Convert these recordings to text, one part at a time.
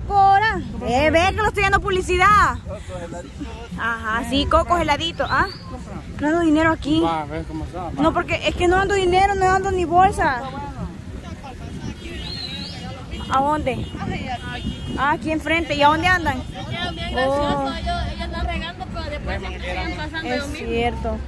Cora. Eh, ve que lo estoy dando publicidad. Ajá, sí, cocos heladitos. ¿Ah? No ando dinero aquí. Va, a ver cómo está. No, porque es que no ando dinero, no ando ni bolsa. ¿A dónde? Ah, aquí enfrente. ¿Y a dónde andan? Oh. Es cierto.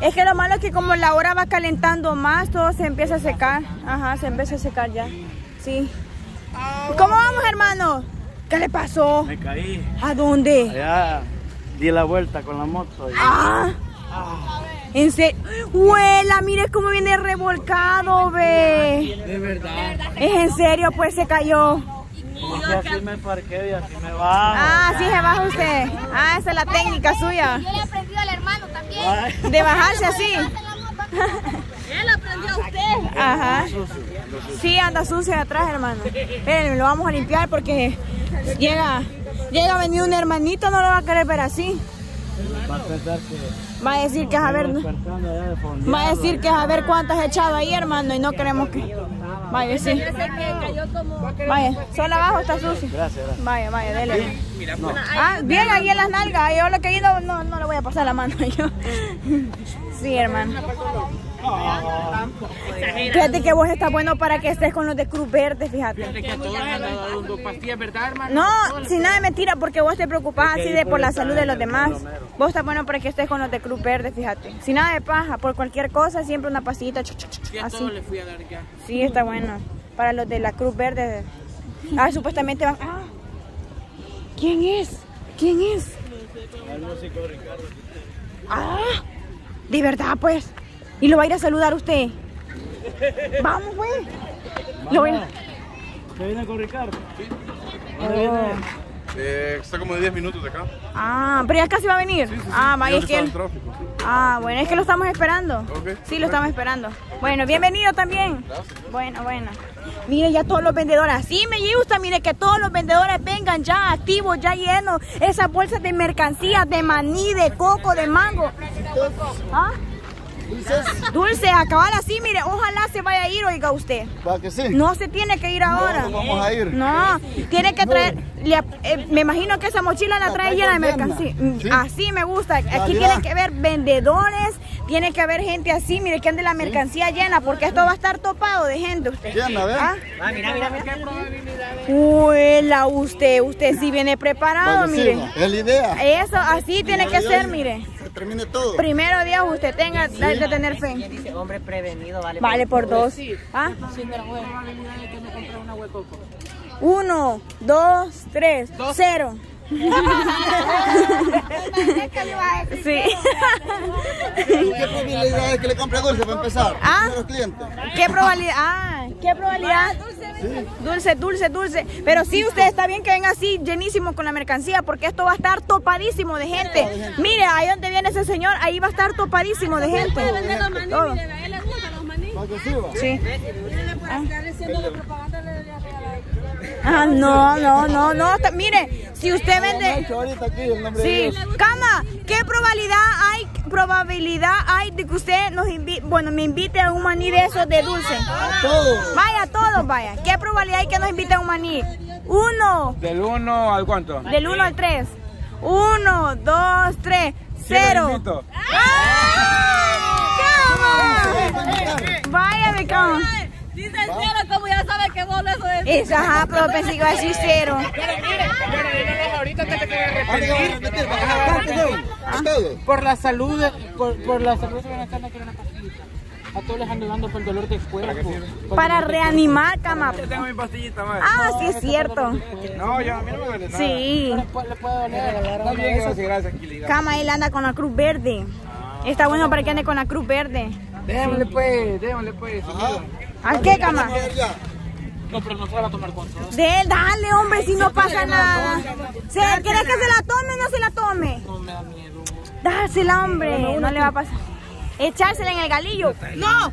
Es que lo malo es que como la hora va calentando más, todo se empieza a secar. Ajá, se empieza a secar ya. Sí. ¿Cómo vamos, hermano? ¿Qué le pasó? Me caí. ¿A dónde? Allá di la vuelta con la moto. y- Ah. En serio. Huela, mire cómo viene revolcado, ve. De verdad. Es en serio, pues se cayó. Así me parqué y así me bajo. Ah, sí se baja usted. Ah, esa es la técnica suya. Yo le aprendí al hermano también. De bajarse así. Él aprendió a usted. Ajá. Sí, anda sucio de atrás, hermano. Espérenme, lo vamos a limpiar porque llega, llega a venir un hermanito, no lo va a querer ver así. Va a pensar que Va a decir que es a ver, despertando allá de fondo. va a decir que es a ver cuántas has echado ahí, hermano, y no queremos que. Vaya, sí. Vaya, solo abajo está sucio. Gracias, gracias. Vaya, vaya, dele. Ah, bien, ahí en las nalgas. Yo lo que he ido, no, no le voy a pasar la mano yo. Sí, hermano. Fíjate que vos estás bueno para que estés con los de Cruz Verde, fíjate. que a todos han dado pastillas, ¿verdad, hermano? No, sin nada de mentira, porque vos te preocupás así de por la salud de los demás. Vos estás bueno para que estés con los de Cruz Verde, fíjate. Sin nada de paja, por cualquier cosa, siempre una pastillita. Así. todos les fui a dar ya. Sí, está bueno. Para los de la Cruz Verde. Ah, supuestamente van. Ah, ¿quién es? ¿Quién es? El músico Ricardo. Ah, de verdad, pues. Y lo va a ir a saludar usted. Vamos, pues. Lo voy a- ¿Usted viene con Ricardo? Sí. ¿Dónde Oh. viene? Eh, está como de 10 minutos de acá. Ah, pero ya casi va a venir. Ah, vaya, es que tráfico, sí. Ah, bueno, es que lo estamos esperando. Ok. Sí, lo estamos esperando. Bueno, bienvenido también. Bueno, bueno. Mire, ya todos los vendedores, así me gusta, mire que todos los vendedores vengan ya activos, ya llenos. Esas bolsas de mercancías, de maní, de coco, de mango. ¿Ah? Dulce, acabar así, mire, ojalá se vaya a ir, oiga usted. ¿Para que sí? No se tiene que ir ahora. no vamos a ir. No, tiene que traer. le- eh, me imagino que esa mochila la La trae llena de mercancía. Mm, Sí. Así me gusta. Aquí Calidad. tiene que haber vendedores, tiene que haber gente así, mire que ande la mercancía llena, porque esto va a estar topado de gente usted. Llena. ¿Ah? Ah, mira, mira, mira. Huela usted, usted sí viene preparado, mire. Es la idea. Eso, así tiene que ser, mire. Termine todo. Primero Dios, usted tenga de de tener fe. Dice, hombre prevenido, vale. Vale por dos. ¿Ah? Sí, pero bueno, una huecoco. Uno, dos, tres, cero. Sí. ¿Qué probabilidad es que le compre dulce para empezar? Ah. ¿Qué probabilidad? Ah, ¿qué probabilidad? Dulce, dulce, dulce. Pero sí, usted está bien que venga así llenísimo con la mercancía, porque esto va a estar topadísimo de gente. Mire, ahí donde viene ese señor, ahí va a estar topadísimo de gente. Sí, va. Sí. Ah, no, no, no, no. Mire, si usted vende. Sí, cama, ¿qué probabilidad hay, probabilidad hay de que usted nos invite, bueno, me invite a un maní de esos de dulce? A todos. Vaya, todos, vaya. ¿Qué probabilidad hay que nos invite a un maní? Uno, ¿Del 1 al cuánto? del uno al tres. Uno, dos, tres, cero. ¡Ah! ¡Cama! Vaya, mi cama. Dice el cielo, como ya sabe que vos eso es. Esa, ajá, pero pensé que iba a decir cero. ahorita te que Ahorita que vamos a repetir, se. A todos. Por la salud, por, por la salud de bienestar no quiero una pastillita. A todos les ando dando por el dolor de cuerpo. Para reanimar, cama. Yo tengo mi pastillita, madre. Ah, sí es cierto. No, yo a mí no me duele nada. Sí. cuerpo. Le puede doler. Está bien, gracias, gracias. Cama, él anda con la cruz verde. Está bueno para que ande con la cruz verde. Démosle pues, démosle pues. ¿A qué, cama? No, pero no se va a tomar control. De él, dale, hombre, si no pasa nada. ¿Se, ¿Querés que se la tome o no se la tome? No me da miedo. Dásela, hombre, no le va a pasar. Echársela en el galillo. ¡No!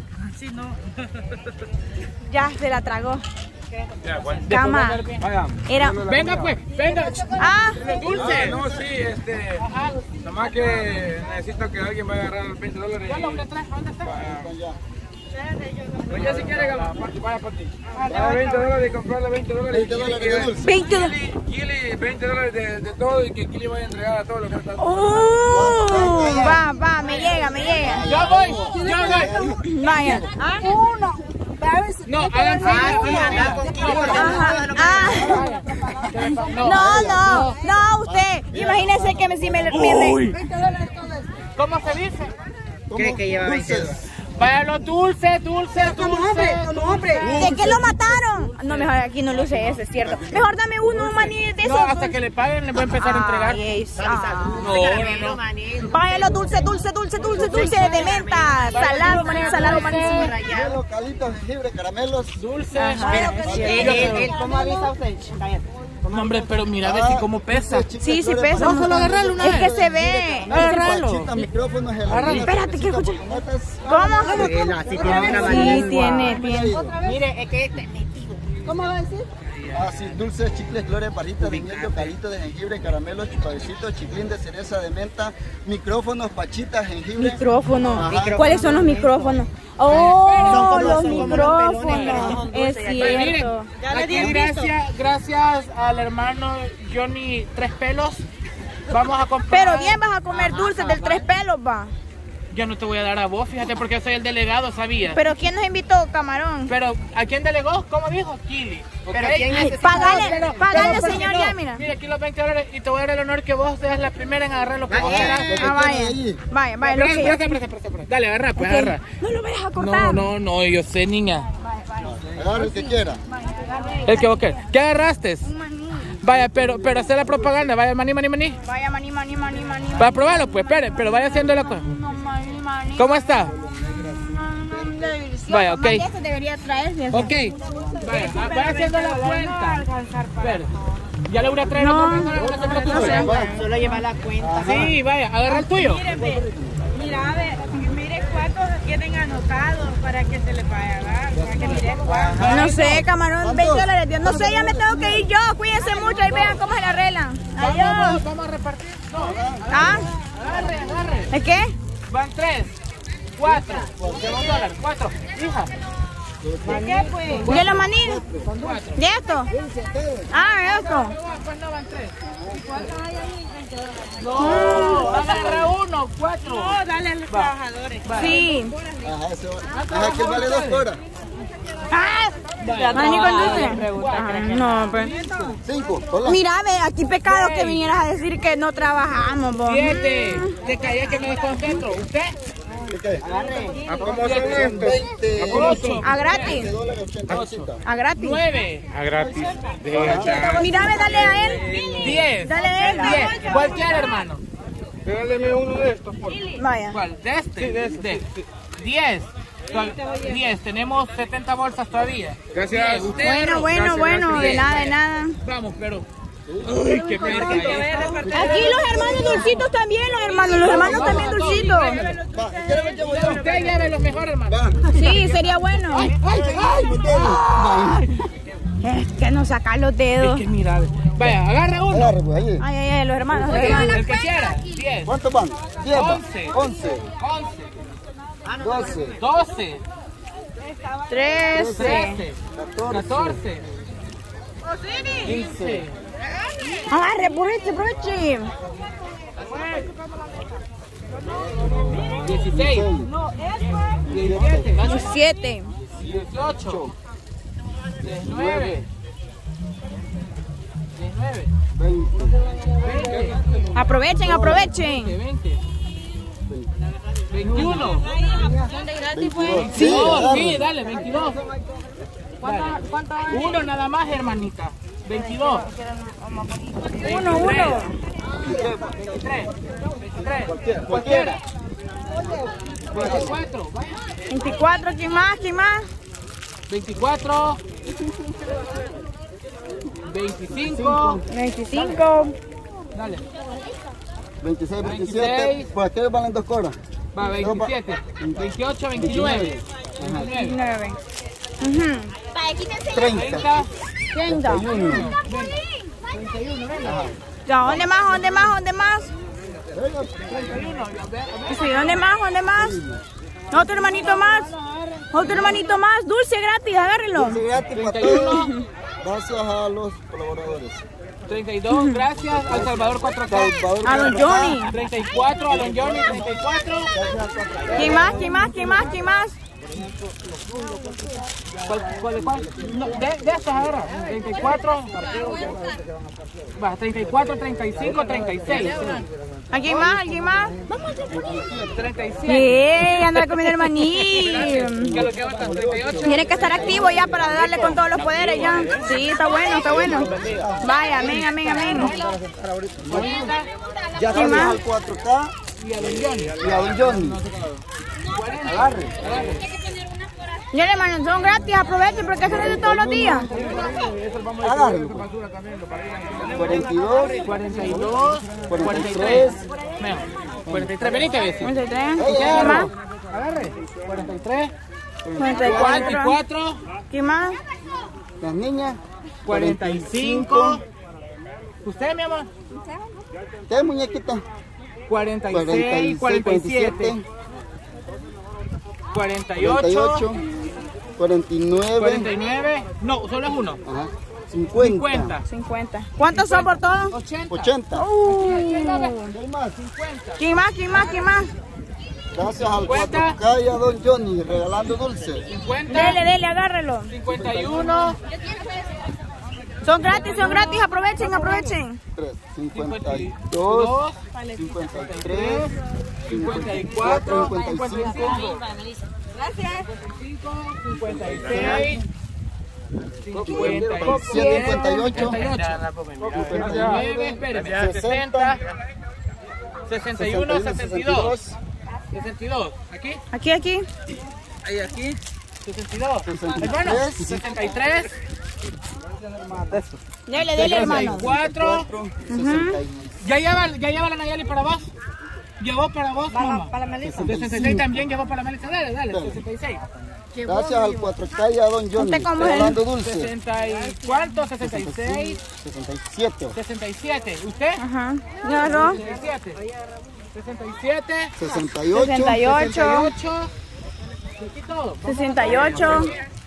Ya se la tragó. Ya, bueno. Cama. Era. Venga pues, venga. Ah, Dulce. Ah, no, sí, este. Nomás que necesito que alguien vaya a agarrar los 20 dólares. y- ¿Dónde está? Pues ya si ti. Vaya 20 dólares y comprarle 20 dólares. 20 dólares de dulce. 20 dólares. Kili, Kili, 20 dólares de, todo y que Kili vaya a entregar a todo lo que está. Oh, va, va, me llega, me llega. Ya voy, ya voy. Vaya. No, hagan. Ah. No, no, no, usted. Imagínese que me, si me. ¿Cómo se dice? ¿Qué que lleva 20 dólares? Vaya los dulces, dulces, dulces. ¿De qué lo mataron? No, mejor aquí no luce ese, es cierto. Mejor dame uno, un maní de No, esos. hasta que le paguen le voy a empezar a entregar. Ay. No, no, no. Vaya los dulces, dulce, dulce, dulce, dulce de menta. Salado, maní, salado, maní. Calitos, jengibre, caramelos. Dulces. ¿Cómo avisa usted? No, hombre, pero mira, a ver si cómo pesa. Sí, sí pesa. No, solo agarrarlo una Es que vez. se ve. Agárralo. Espérate, que escuche. ¿Cómo? Sí, tiene, tiene. Mire, es que este. Ah, sí, dulces, chicles, flores, barritas de miel, calito de jengibre, caramelos, chupadecitos, chiclín de cereza de menta, micrófonos, pachitas, jengibre. Micrófono. Ajá. ¿Cuáles son los micrófonos? Oh, como- los son como micrófonos. Es Miren, cierto. aquí gracias, gracias al hermano Johnny Tres Pelos. Vamos a comprar. Pero bien vas a comer dulces del tres pelos, va. Yo no te voy a dar a vos, fíjate, porque yo soy el delegado, ¿sabías? Pero ¿quién nos invitó, camarón? Pero, ¿a quién delegó? ¿Cómo dijo? Kili. Pero ¿ok? ¿quién Ay, necesita? Pagale, Pero- pagale, pero, ¿por qué señor, no? ya, mira. Mira, aquí los 20 dólares y te voy a dar el honor que vos seas la primera en agarrar lo que vos Vaya. quieras. Ah, vaya. Vaya, vaya, lo que. Presta, presta, presta, presta. Dale, agarra, pues Ok. agarra. No lo vayas a No, cortar. no, no, yo sé, niña. Agarra el que quiera. El que vos querés. ¿Qué agarraste? Un maní. Vaya, pero, pero hacer la propaganda. Vaya, maní, maní, maní. Vaya, maní, maní, maní, maní. Para probarlo, pues, espere, pero vaya haciendo la cosa. ¿Cómo está? Vaya, ok. Eso debería traer. fíjese. Ok. Vaya, vaya haciendo la cuenta. Ya le voy a traer No, otro no sé. Solo lleva la cuenta. Sí, vaya, agarra el tuyo. Mira, a ver, mire cuántos tienen anotados para que se les vaya a dar. Para que mire cuántos. No sé, camarón, 20 dólares. Dios. No sé, ya me tengo que ir yo. Cuídense mucho. Ahí vean cómo se la arreglan. Adiós. Vamos, vamos a repartir. No, ¿Ah? agarre, agarre. ¿Es qué? Van tres, cuatro, de cuatro. Hija, ¿Qué pues? ¿De los maní? ¿De esto? Ah, esto. pues no van tres. No, agarra uno, cuatro. No, dale a los trabajadores. Sí. Ajá, Ajá, que vale dos horas. ¡Ah! Maní con dulce. Ajá, No, pues. Cinco, hola. Mira, ve, aquí pecado que vinieras a decir que no trabajamos, vos. Siete. Te callé que me desconcentro. ¿Usted? ¿Qué? ¿A cómo son estos? 20 Ocho. A gratis. dólares 80 cositas. A gratis. Nueve. A gratis. Mira, ve, dale a él. Diez. Dale a él. Diez. Cualquier hermano. Regáleme uno de estos, por favor. Vaya. ¿Cuál? ¿De este? De Diez. Diez. Tenemos 70 bolsas todavía. Gracias. Usted Bueno, bueno, Gracias, bueno. gracias. De nada, de nada. Vamos, pero. Uy, qué verga. eh. Aquí los hermanos dulcitos también, los hermanos. Los hermanos también dulcitos. Va. Usted ya era los mejores, hermano. Sí, sería bueno. Ay, ay. Es que no sacar los Es dedos. que mira. Vaya, agarra uno. Agarre, pues, ahí. Ay, ay, ay, los hermanos. los El, hermanos. el que quiera. Diez. ¿Cuántos van? 10, Once. 11, Once. 12, Doce. Trece. Trece. 14, Catorce. Quince. Agarre. Dieciocho. Diecinueve. Diecinueve. 20, Aprovechen, aprovechen. Veinte. Veintiuno. 22. Sí, dale, 22. Dale. Uno nada más, hermanita. 22. Uno, uno. 23. 23. Cualquiera, Cualquiera. 24. vaya. 24, ¿quién más? ¿Quién más? 24. 25. 25. Dale. 26, 27. 26. ¿Por qué valen dos coras? Va, 27. 28, 29. 29. 29. Ujú. 30, 30. 31. Ya, ¿dónde más? ¿Dónde más? ¿Dónde más? Sí, ¿dónde más? ¿Dónde más? ¿Otro hermanito más? Otro hermanito más, dulce gratis, agárrelo. Dulce gratis para todos. Gracias a los colaboradores. 32, gracias. Al Salvador 4K. Salvador A don 4K. Johnny. 34, a don Johnny 34. ¿Quién más? ¿Quién más? ¿Quién más? ¿Quién más? ¿Cuál, cuál, cuál? No, de, de estas ahora. 34. Va, 34, 35, 36. ¿Alguien más? ¿Alguien más? 37. ¡Eh! Anda comiendo el maní. ¿Qué es lo que falta? 38. Tiene que estar activo ya para darle con todos los poderes ya. Sí, está bueno, está bueno. Vaya, amén, amén, amén. Ya ¿Quién salimos más? al 4K Y a don Johnny. y a don Johnny. Agarre. Ya hermano, son gratis, aprovechen porque eso no es todos los días. Agarre. 42, 42, 43. Mejor. 43, venite, Bessie. 43. ¿Quién más? Agarre. 43, 44. 44, ¿Quién más? Las niñas. 45. ¿Usted, mi amor? ¿Qué muñequita? 46, 47, 48, 48, 49, 49. No, solo es uno. ajá, 50, 50. 50. ¿Cuántos son por todos? 80. 80. Uh. ¿Qué más? ¿Quién más? ¿Quién más? ¿Quién más? Gracias al 50. 4K y a Don Johnny regalando dulce. 50. Dele, dele, agárrelo. 51. Son gratis, son gratis, aprovechen, aprovechen. 3, 52, 53, 54, 55, 56. 57, 58, 59, espérame, 60, 61, 62, 62, aquí, Aquí, aquí. ahí, aquí, 62, 63. hermano, 63, Dele, dele, hermano. 64, 66, ya lleva, ya lleva la Nayeli para vos, llevó para vos, mamá, Para la Melissa. 66 también llevó para la Melissa, dale, dale, 66, Gracias al 4K y a Don Johnny ¿Usted cómo es? dulce. 60 y cuánto, 66, 67, 67, ¿usted? Ajá. Agarró. 67, 67, 68, 68, 68, aquí todo. 68,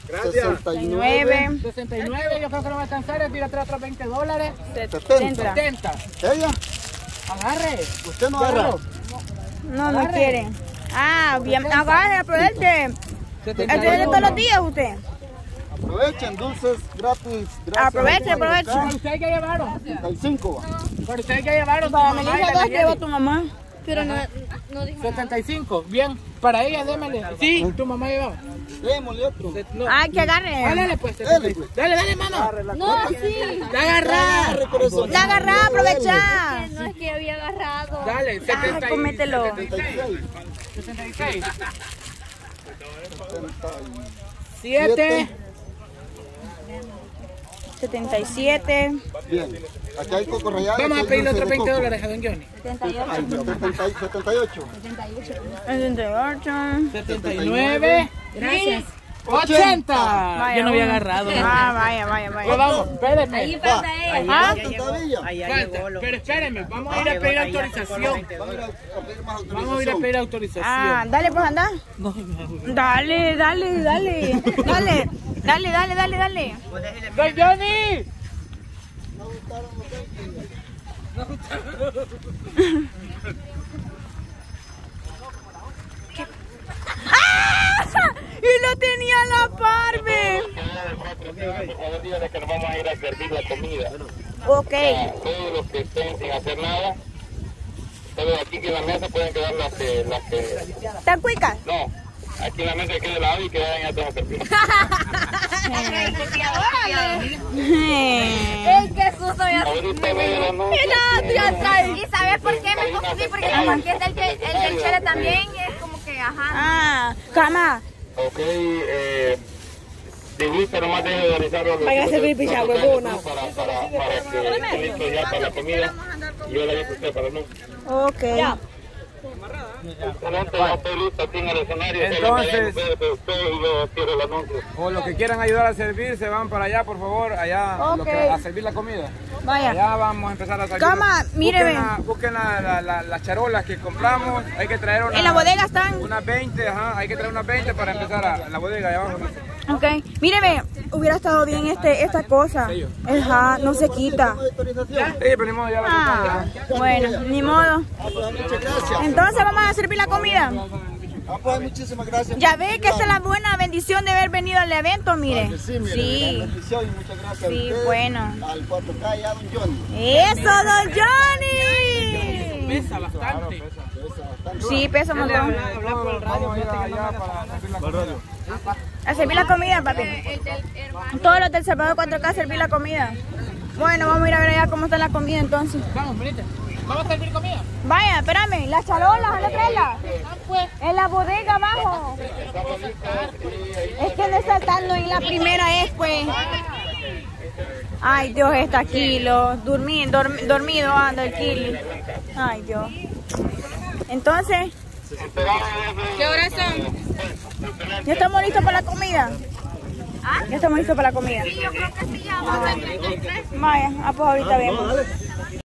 69, 9, 69, yo creo que no va a alcanzar, es tira otros 20 dólares. 70. 70, ella, agarre. usted no agarra. No, no quiere. Ah, bien, agarre, aproveche. Esto es de todos los días usted. Aprovechen dulces gratis. gracias Aproveche, al 4K. aproveche. ¿Para ustedes qué llevaron? 75 va. ¿Para ustedes qué llevaron? Para Melissa, la ¿cuánto Nayeli. lleva tu mamá? Pero no, no dijo 75, bien. Para ella, démele. Sí, tu mamá llevaba. Démosle otro. No. Ay, que agarre. Dale, pues. Dale, 75. pues. Dale, dale, mano. No, sí. La agarra. La agarra, aprovecha. Que había agarrado. Dale, 76. cómetelo. 76. 66. 7. 7. 77, Bien. Acá hay coco rallado. Vamos a aquí pedirle otros de 20 coco. dólares a Don Johnny. Ay, 70 78. 78. 79. Gracias. 80. Yo no había agarrado. Ah, vaya, vaya, Pues vaya. vamos, espérenme. Ahí falta ella. Ah. Falta, Pero espérenme, vamos a ir a pedir autorización. Vamos a ir a pedir autorización. ah, dale, pues anda. Dale, dale, dale. Dale, dale, dale, dale, dale. ¡Don Johnny! ¡Ah! Y lo tenía a la par, ve. dígale que nos vamos a ir a servir la comida. Ok. Todos los que estén sin hacer nada, todos aquí que en la mesa pueden quedar las que, las que, ¿Están cuicas? no, aquí en la mesa quede lado y que vayan a todos a servir. ¡Ey, qué susto! Ya Ahorita ve la noche. ¿Y sabes por qué me confundí? Porque la marqueta del, el del Chele también es como que, ajá. Ah, cama. Ok, eh, Divisa nomás deje de organizar los Vaya a servir picha, huevona. para, para, para que esté listo ya para la comida. Y yo le a usted para no. Ok. Ya. Entonces-. O los que quieran ayudar a servir, se van para allá, por favor, allá lo que- a servir la comida. Vaya. Ya vamos a empezar a salir. Cama, mire, busquen, ve. la- busquen la- la- la- las charolas que compramos. Hay que traer una, En la bodega están. unas 20, ajá. Hay que traer unas 20 para empezar a, la bodega de abajo. ¿no? Ok, míreme, hubiera estado bien este, esta cosa. Ajá, no se quita. Sí, pero ni modo, ya la Ah, bueno, ni modo. Muchas gracias. Entonces vamos a servir la comida. Ah, pues, muchísimas gracias. Ya ve que esta es la buena bendición de haber venido al evento, mire. Sí, mire, Sí. bendición y muchas gracias a Sí, bueno. Al 4K y a don Johnny. ¡Eso, don Johnny! Pesa bastante. Sí, pesa un montón. A servir la comida. A servir la comida, papi. Todos los del Salvador 4K a servir la comida. Bueno, vamos a ir a ver allá cómo está la comida entonces. Vamos, venite. Vamos a servir comida. Vaya, espérame, las charolas, ¿dónde traerlas? En la bodega abajo. Es que no está estando en la primera es, pues. Ay, Dios, está kilo. Durmiendo, dorm- dormido anda el kilo. Ay, Dios. Entonces, ¿Qué horas son? ¿ya estamos listos para la comida? ¿Ya estamos listos para la comida? Yo creo que sí, ya vamos a 33. Vaya, ah, pues ahorita vemos.